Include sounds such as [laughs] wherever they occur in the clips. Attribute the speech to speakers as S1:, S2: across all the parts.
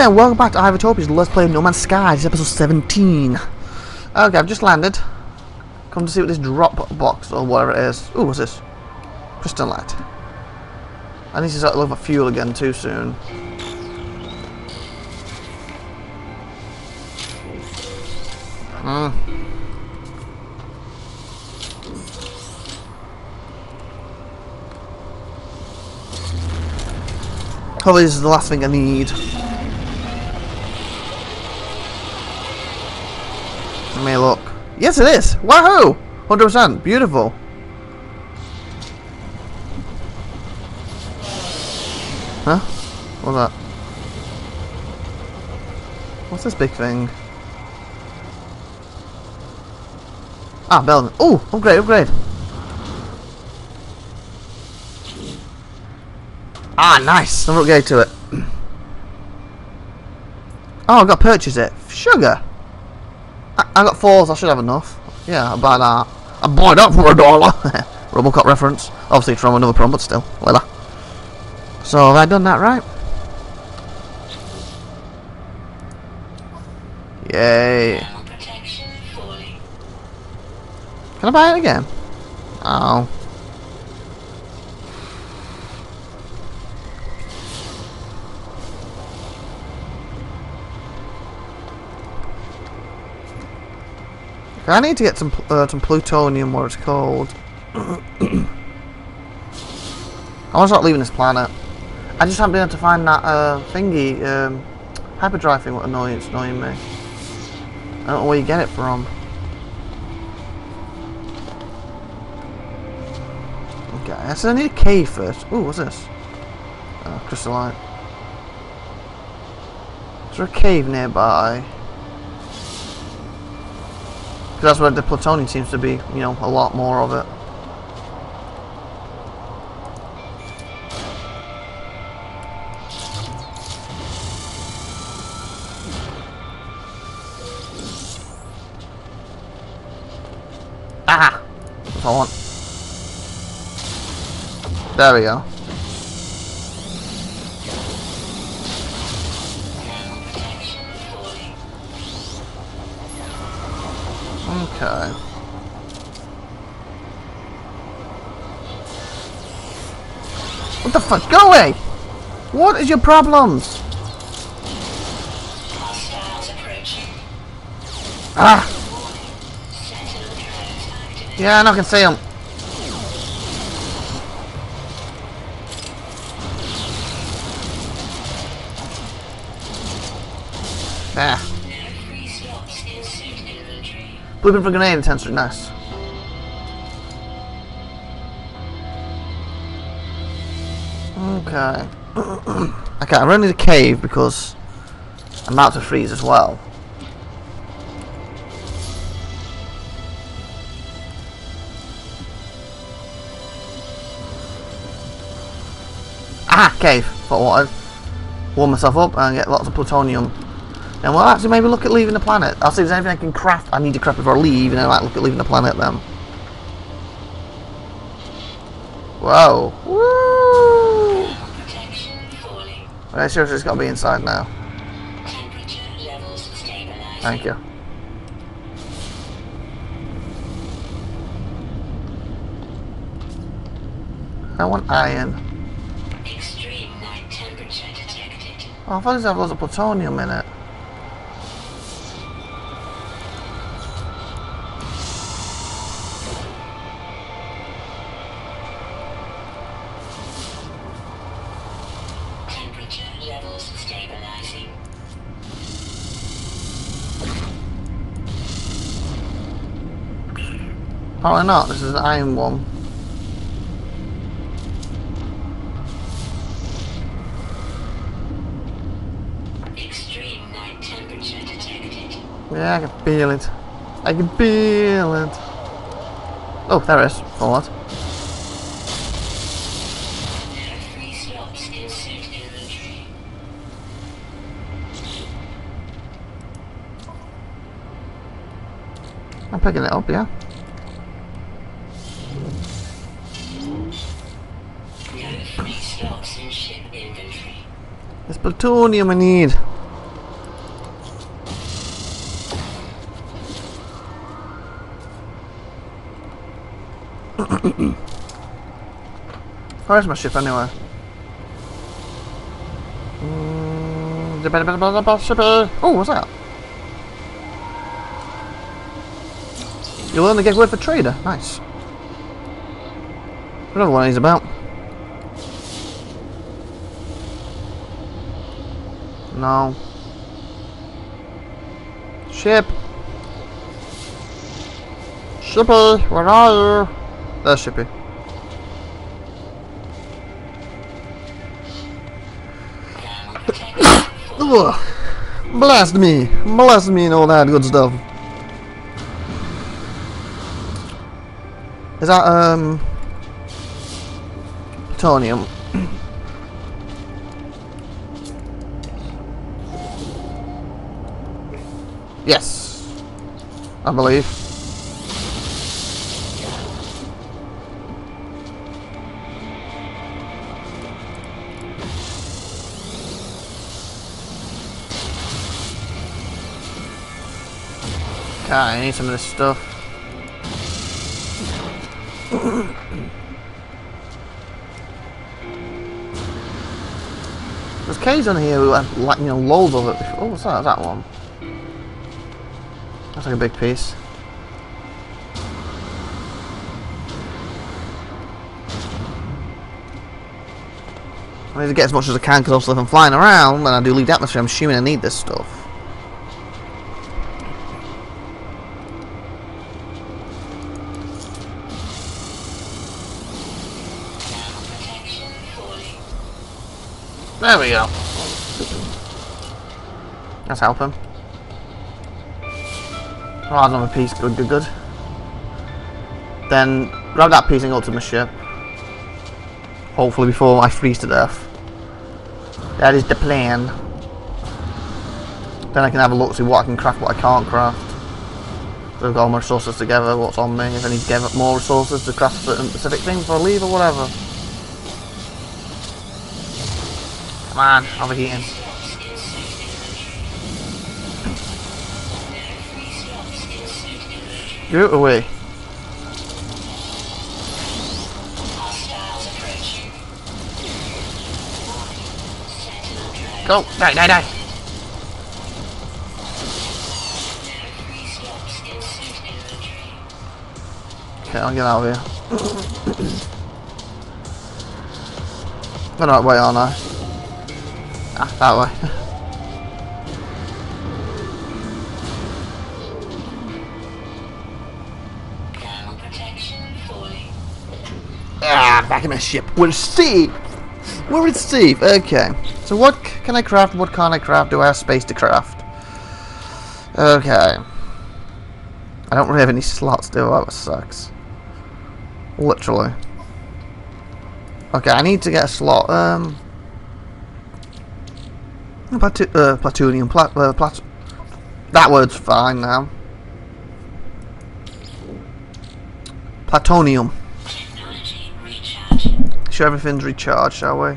S1: there, and welcome back to IVATOPIA's Let's Play No Man's Sky. This is episode 17. Okay, I've just landed. Come to see what this drop box or whatever it is. Ooh, what's this? Crystal light. I need to start looking for fuel again too soon. Hmm. Hopefully this is the last thing I need. Let me look. Yes it is! Wahoo! 100%. Beautiful. Huh? What's that? What's this big thing? Ah, Belden. Oh, upgrade, upgrade. Ah, nice. Another upgrade to it. [clears throat] Oh, I've got to purchase it. Sugar. I, I got fours. I should have enough. Yeah, buy that. I buy that for a dollar. [laughs] Robocop reference. Obviously from another prom, but still. Well, so have I done that right? Yay. Can I buy it again? Oh. I need to get some uh, some plutonium, what it's called. [coughs] I want to start leaving this planet. I just haven't been able to find that uh, thingy, um, hyperdrive thing. What annoying, it's annoying me. I don't know where you get it from. Okay, so I need a cave first. Ooh, what's this? Uh, crystallite. Is there a cave nearby? Because that's where the plutonium seems to be, you know, a lot more of it. Ah! That's I want. There we go. Okay. What the fuck? Go away! What is your problems? Ah! Yeah, I can see them. Blueprint for grenade sensor, nice. Okay. [clears throat] okay, I'm running the cave because I'm about to freeze as well. Ah, cave. Thought what I'd warm myself up and get lots of plutonium. And we'll actually maybe look at leaving the planet. I'll see if there's anything I can craft. I need to craft before I leave, and I might look at leaving the planet then. Whoa. Woo! Right, seriously, it's got to be inside now. Thank you. I want iron. Oh, I thought this had loads of plutonium in it. Probably not, this is an iron one. Extreme night temperature detected. Yeah, I can feel it. I can feel it. Oh, there it is. What? I'm picking it up, yeah. It's plutonium I need. [coughs] Where's my ship anyway? Mm, uh, oh, what's that? You'll the get word for trader. Nice. Another one he's about. No. Ship. Shippy, where are you? There's Shippy. [coughs] Blast me! Blast me and all that good stuff. Is that, um... Plutonium? [coughs] yes. I believe. Okay, I need some of this stuff. [clears throat] There's caves on here had like you know loads of it. Oh, what's that? That one. That's like a big piece. I need to get as much as I can because also if I'm flying around and I do leave the atmosphere, I'm assuming I need this stuff. There we go. Let's help him. Oh, another piece. Good, good, good. Then grab that piece and go to my ship. Hopefully before I freeze to death. That is the plan. Then I can have a look, see what I can craft, what I can't craft. So I've got all my resources together, what's on me, if I need to give up more resources to craft certain specific things before I leave or whatever. Come on, overheating. Get away. Go! Die, die, die! Okay, I'll get out of here. the right way, aren't I? Ah, that way. [laughs] back in my ship. We're safe! We're safe! Okay. So what can I craft, what can't I craft? Do I have space to craft? Okay. I don't really have any slots, do I? That sucks. Literally. Okay, I need to get a slot. Um, Platu uh, plutonium, plat uh, plat that word's fine now. Platonium. Sure everything's recharged, shall we?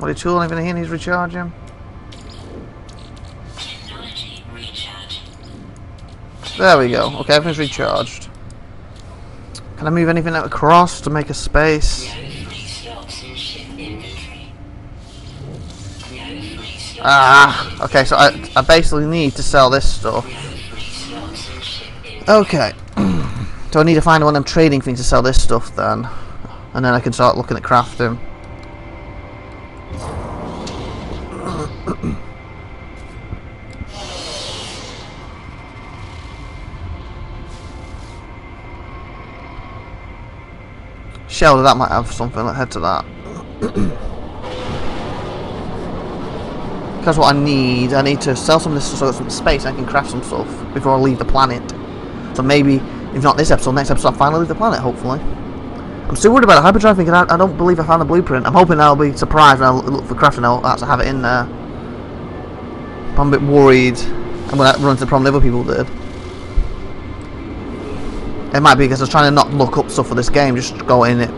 S1: What tooling even here? He's recharging. There we go. Okay, everything's recharged. Can I move anything across to make a space? Ah, okay, so I, I basically need to sell this stuff. Okay. [clears throat] Do I need to find one of them trading things to sell this stuff then? And then I can start looking at crafting. [coughs] Shelter, that might have something. Let's head to that. [coughs] Because what I need, I need to sell some of this so I got some space and I can craft some stuff before I leave the planet. So maybe, if not this episode, next episode I'll finally leave the planet, hopefully. I'm still worried about the hyperdrive thinking I, don't believe I found the blueprint. I'm hoping I'll be surprised when I look for crafting I'll actually have it in there. I'm a bit worried I'm going to run into the problem other people did. It might be because I was trying to not look up stuff for this game, just go in it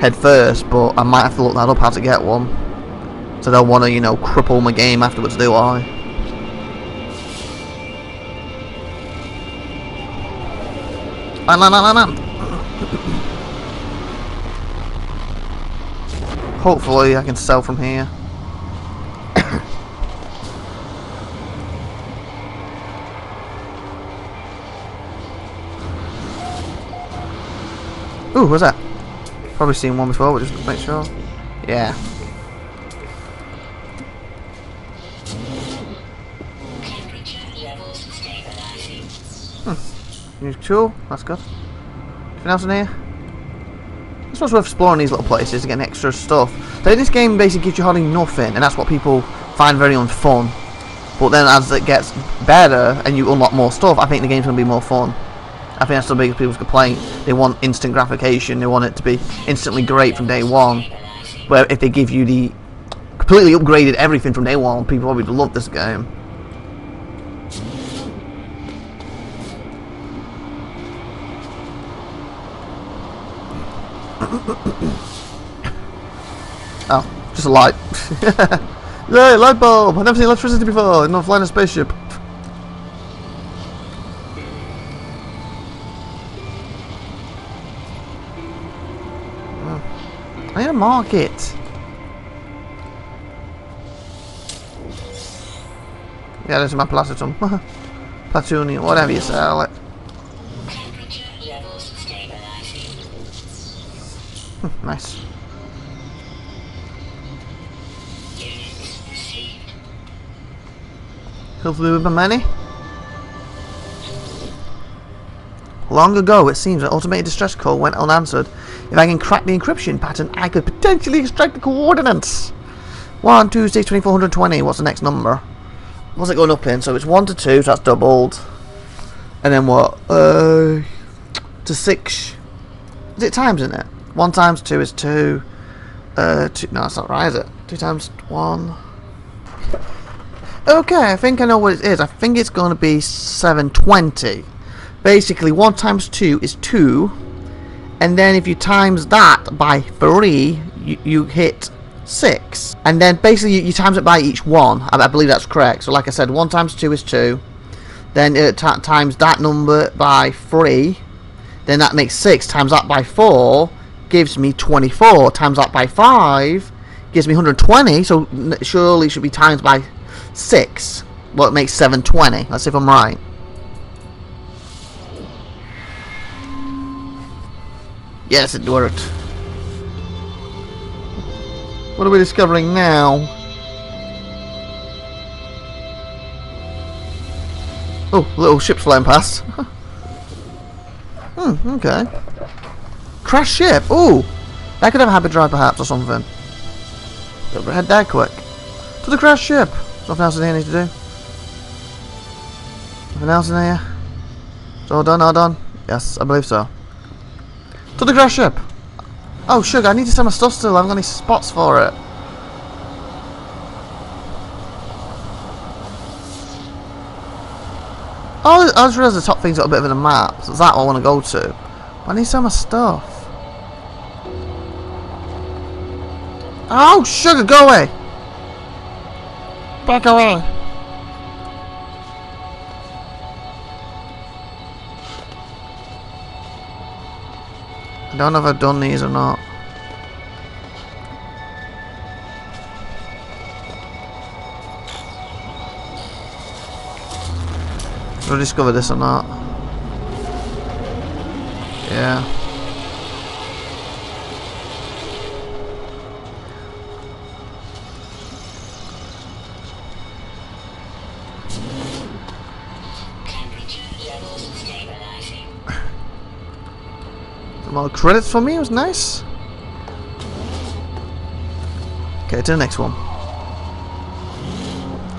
S1: head first, but I might have to look that up how to get one. So I don't want to, you know, cripple my game afterwards, do I? Land, land, land, land, Hopefully I can sell from here. [coughs] Ooh, what's that? Probably seen one before, but just make sure. Yeah. Hmm. Cool, that's good. Anything else in here? It's what's worth exploring these little places to get extra stuff. So this game basically gives you hardly nothing, and that's what people find very unfun. But then as it gets better and you unlock more stuff, I think the game's going to be more fun. I think that's the biggest people's complaint. They want instant gratification. They want it to be instantly great from day one. Where if they give you the completely upgraded everything from day one, people probably love this game. Oh, just a light. [laughs] Yay, light bulb! I've never seen electricity before. I'm not flying a spaceship. Uh, I need a market. Yeah, this is my platinum. [laughs] Plutonium, whatever you sell it. Hmm, nice. Hopefully with my money. Long ago, it seems, an automated distress call went unanswered. If I can crack the encryption pattern, I could potentially extract the coordinates. 1, 2, 6, 2420. What's the next number? What's it going up in? So it's 1 to 2, so that's doubled. And then what? Uh, to 6. Is it times in it? 1 times 2 is 2. Uh, two, no, that's not right, is it? 2 times 1. Okay, I think I know what it is. I think it's going to be 720 basically 1 times 2 is 2 and then if you times that by 3 you, you hit 6 and then basically you, you, times it by each one I, I, believe that's correct so like I said 1 times 2 is 2 then it times that number by 3 then that makes 6 times that by 4 gives me 24 times that by 5 gives me 120 so surely it should be times by 6 well it makes 720 let's see if I'm right Yes, it worked. What are we discovering now? Oh, little ship's flying past. [laughs] hmm, okay. Crash ship. Ooh, that could have a hyperdrive perhaps or something. But head there quick. To the crash ship. Nothing else in here I need to do. Nothing else in here? It's all done, all done? Yes, I believe so. To the crash ship! Oh, sugar, I need to sell my stuff still. I haven't got any spots for it. Oh, I just realised the top thing's got a bit of a map. So it's that I want to go to. But I need to sell my stuff. Oh, sugar, go away! Back away! I don't know if I've done these or not. Did I discover this or not? Yeah. More credits for me, it was nice. Okay, to the next one.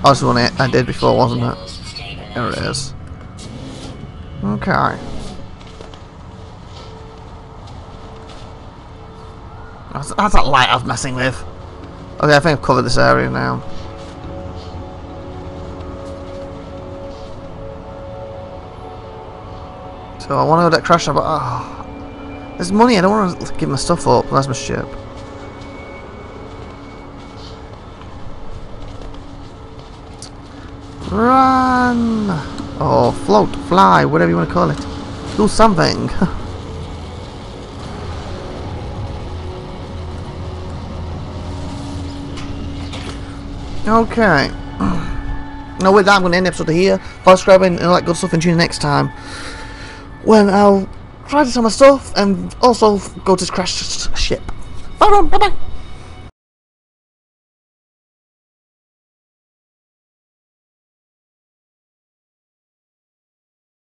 S1: Oh, this one I did before, wasn't it? There it is. Okay. That's, that's that light I was messing with. Okay, I think I've covered this area now. So I want to go that crash but oh, There's money, I don't want to give my stuff up. That's my ship. Run! Oh, float, fly, whatever you want to call it. Do something. [laughs] okay. [clears throat] Now with that, I'm going to end the episode here. Subscribing, and all that good stuff, and tune in next time. When I'll try to sell my stuff, and also go to crashed ship. Bye, bye, bye.